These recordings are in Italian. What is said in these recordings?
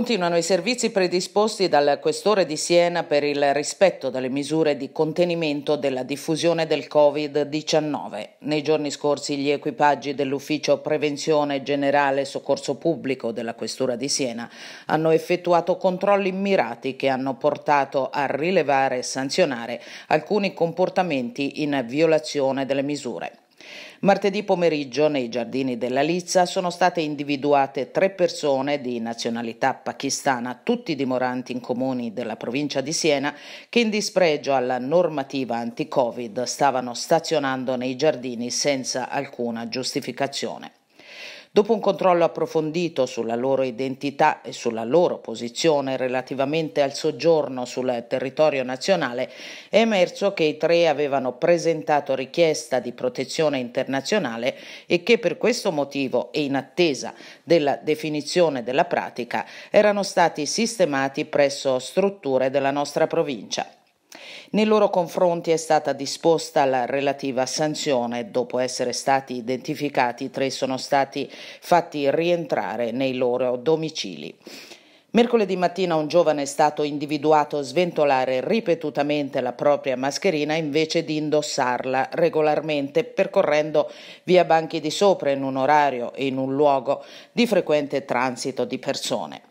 Continuano i servizi predisposti dal questore di Siena per il rispetto delle misure di contenimento della diffusione del Covid-19. Nei giorni scorsi gli equipaggi dell'Ufficio Prevenzione Generale Soccorso Pubblico della Questura di Siena hanno effettuato controlli mirati che hanno portato a rilevare e sanzionare alcuni comportamenti in violazione delle misure. Martedì pomeriggio nei giardini della Lizza sono state individuate tre persone di nazionalità pakistana, tutti dimoranti in comuni della provincia di Siena, che in dispregio alla normativa anti-Covid stavano stazionando nei giardini senza alcuna giustificazione. Dopo un controllo approfondito sulla loro identità e sulla loro posizione relativamente al soggiorno sul territorio nazionale, è emerso che i tre avevano presentato richiesta di protezione internazionale e che per questo motivo e in attesa della definizione della pratica erano stati sistemati presso strutture della nostra provincia. Nei loro confronti è stata disposta la relativa sanzione. Dopo essere stati identificati, tre sono stati fatti rientrare nei loro domicili. Mercoledì mattina un giovane è stato individuato sventolare ripetutamente la propria mascherina invece di indossarla regolarmente percorrendo via Banchi di Sopra in un orario e in un luogo di frequente transito di persone.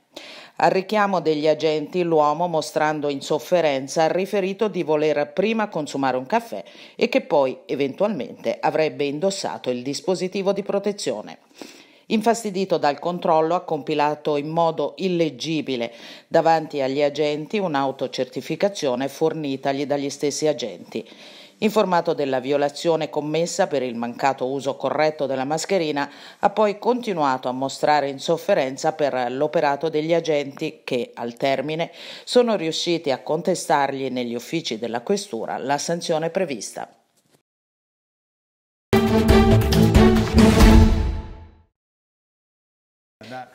Al richiamo degli agenti, l'uomo, mostrando insofferenza, ha riferito di voler prima consumare un caffè e che poi, eventualmente, avrebbe indossato il dispositivo di protezione. Infastidito dal controllo, ha compilato in modo illeggibile davanti agli agenti un'autocertificazione fornitagli dagli stessi agenti. Informato della violazione commessa per il mancato uso corretto della mascherina, ha poi continuato a mostrare insofferenza per l'operato degli agenti che, al termine, sono riusciti a contestargli negli uffici della questura la sanzione prevista.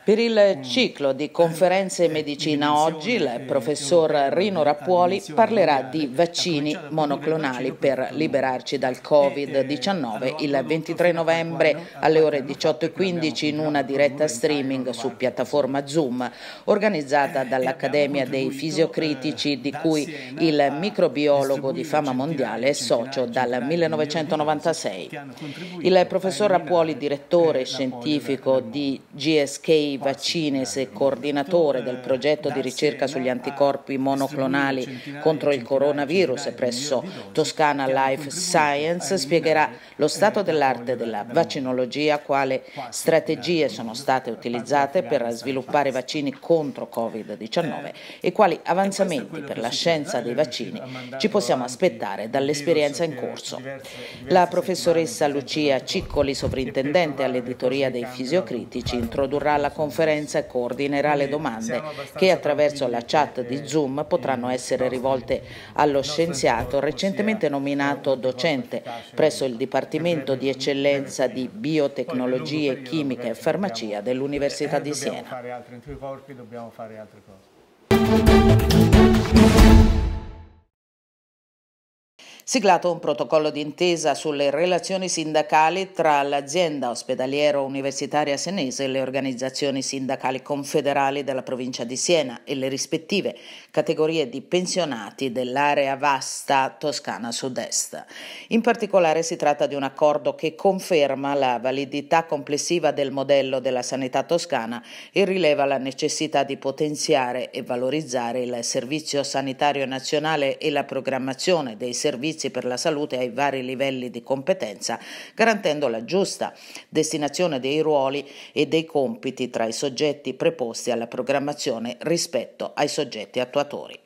Per il ciclo di conferenze medicina oggi il professor Rino Rappuoli parlerà di vaccini monoclonali per liberarci dal Covid-19 il 23 novembre alle ore 18.15 in una diretta streaming su piattaforma Zoom organizzata dall'Accademia dei Fisiocritici di cui il microbiologo di fama mondiale è socio dal 1996. Il professor Rappuoli, direttore scientifico di GSK Vaccines e coordinatore del progetto di ricerca sugli anticorpi monoclonali contro il coronavirus presso Toscana Life Science, spiegherà lo stato dell'arte della vaccinologia, quale strategie sono state utilizzate per sviluppare vaccini contro Covid-19 e quali avanzamenti per la scienza dei vaccini ci possiamo aspettare dall'esperienza in corso. La professoressa Lucia Ciccoli, sovrintendente all'editoria dei fisiocritici, introdurrà la conferenza e coordinerà le domande che attraverso la chat di Zoom potranno essere rivolte allo scienziato recentemente nominato docente presso il Dipartimento di Eccellenza di Biotecnologie, Chimica e Farmacia dell'Università di Siena. Siglato un protocollo d'intesa sulle relazioni sindacali tra l'azienda ospedaliero universitaria senese e le organizzazioni sindacali confederali della provincia di Siena e le rispettive categorie di pensionati dell'area vasta toscana sud-est. In particolare si tratta di un accordo che conferma la validità complessiva del modello della sanità toscana e rileva la necessità di potenziare e valorizzare il servizio sanitario nazionale e la programmazione dei servizi servizi per la salute ai vari livelli di competenza, garantendo la giusta destinazione dei ruoli e dei compiti tra i soggetti preposti alla programmazione rispetto ai soggetti attuatori.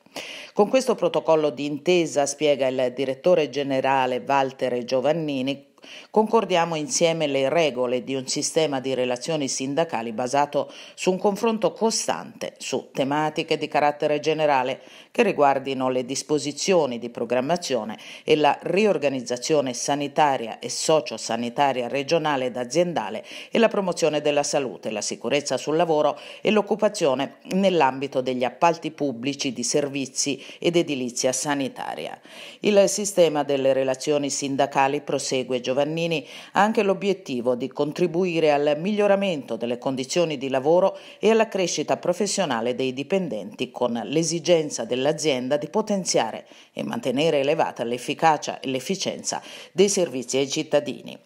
Con questo protocollo di intesa, spiega il direttore generale Walter Giovannini, Concordiamo insieme le regole di un sistema di relazioni sindacali basato su un confronto costante su tematiche di carattere generale che riguardino le disposizioni di programmazione e la riorganizzazione sanitaria e sociosanitaria regionale ed aziendale e la promozione della salute, la sicurezza sul lavoro e l'occupazione nell'ambito degli appalti pubblici di servizi ed edilizia sanitaria. Il sistema delle relazioni sindacali prosegue giovanile Vannini ha anche l'obiettivo di contribuire al miglioramento delle condizioni di lavoro e alla crescita professionale dei dipendenti con l'esigenza dell'azienda di potenziare e mantenere elevata l'efficacia e l'efficienza dei servizi ai cittadini.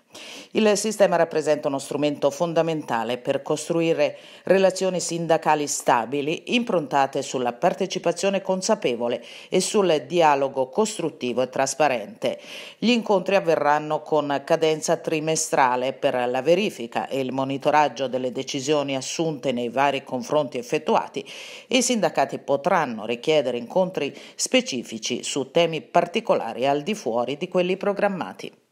Il sistema rappresenta uno strumento fondamentale per costruire relazioni sindacali stabili, improntate sulla partecipazione consapevole e sul dialogo costruttivo e trasparente. Gli incontri avverranno con cadenza trimestrale per la verifica e il monitoraggio delle decisioni assunte nei vari confronti effettuati e i sindacati potranno richiedere incontri specifici su temi particolari al di fuori di quelli programmati.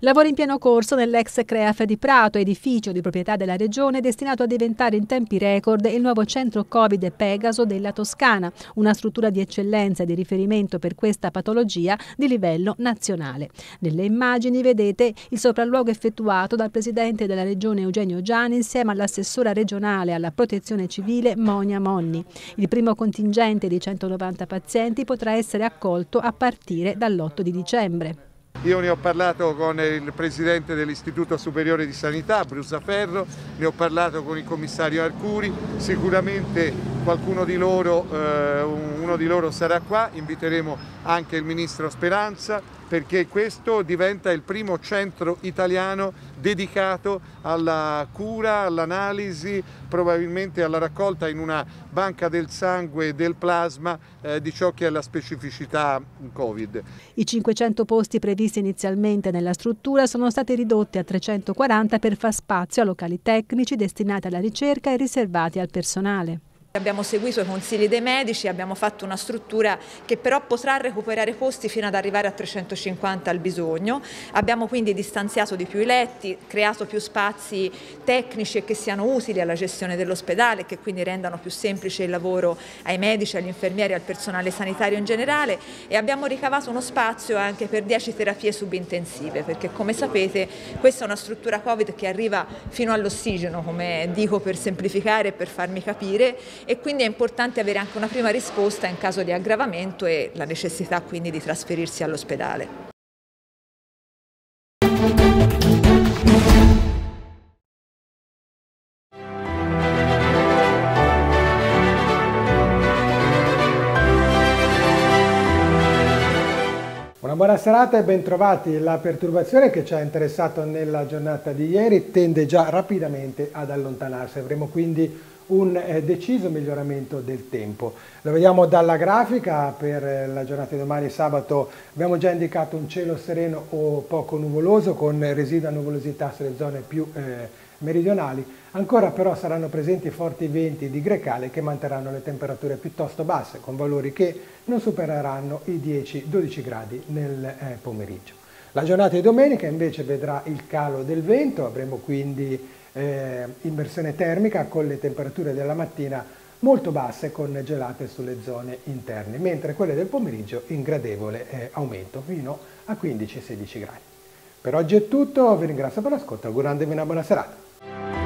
Lavora in pieno corso nell'ex CREAF di Prato, edificio di proprietà della regione destinato a diventare in tempi record il nuovo centro Covid Pegaso della Toscana, una struttura di eccellenza e di riferimento per questa patologia di livello nazionale. Nelle immagini vedete il sopralluogo effettuato dal presidente della regione Eugenio Giani insieme all'assessora regionale alla protezione civile Monia Monni. Il primo contingente di 190 pazienti potrà essere accolto a partire dall'8 di dicembre. Io ne ho parlato con il presidente dell'Istituto Superiore di Sanità, Brusaferro, ne ho parlato con il commissario Arcuri, sicuramente qualcuno di loro, eh, uno di loro sarà qua, inviteremo anche il ministro Speranza perché questo diventa il primo centro italiano dedicato alla cura, all'analisi, probabilmente alla raccolta in una banca del sangue e del plasma eh, di ciò che è la specificità Covid. I 500 posti previsti inizialmente nella struttura sono stati ridotti a 340 per far spazio a locali tecnici destinati alla ricerca e riservati al personale. Abbiamo seguito i consigli dei medici, abbiamo fatto una struttura che però potrà recuperare posti fino ad arrivare a 350 al bisogno. Abbiamo quindi distanziato di più i letti, creato più spazi tecnici e che siano utili alla gestione dell'ospedale, che quindi rendano più semplice il lavoro ai medici, agli infermieri, al personale sanitario in generale e abbiamo ricavato uno spazio anche per 10 terapie subintensive, perché come sapete questa è una struttura Covid che arriva fino all'ossigeno, come dico per semplificare e per farmi capire e quindi è importante avere anche una prima risposta in caso di aggravamento e la necessità quindi di trasferirsi all'ospedale. Buona serata e bentrovati. La perturbazione che ci ha interessato nella giornata di ieri tende già rapidamente ad allontanarsi. Avremo quindi un eh, deciso miglioramento del tempo. Lo vediamo dalla grafica, per eh, la giornata di domani sabato abbiamo già indicato un cielo sereno o poco nuvoloso con residua nuvolosità sulle zone più eh, meridionali, ancora però saranno presenti forti venti di grecale che manterranno le temperature piuttosto basse con valori che non supereranno i 10-12 gradi nel eh, pomeriggio. La giornata di domenica invece vedrà il calo del vento, avremo quindi eh, immersione termica con le temperature della mattina molto basse con gelate sulle zone interne, mentre quelle del pomeriggio in gradevole eh, aumento fino a 15-16 gradi. Per oggi è tutto, vi ringrazio per l'ascolto, augurandovi una buona serata.